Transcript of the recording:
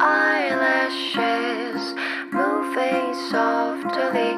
eyelashes moving softly.